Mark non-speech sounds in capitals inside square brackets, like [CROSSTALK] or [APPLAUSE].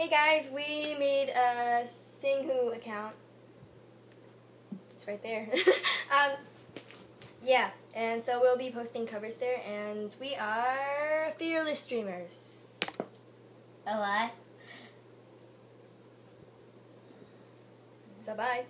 Hey guys, we made a SingWho account. It's right there. [LAUGHS] um, yeah, and so we'll be posting covers there, and we are Fearless Dreamers. A lie. So bye.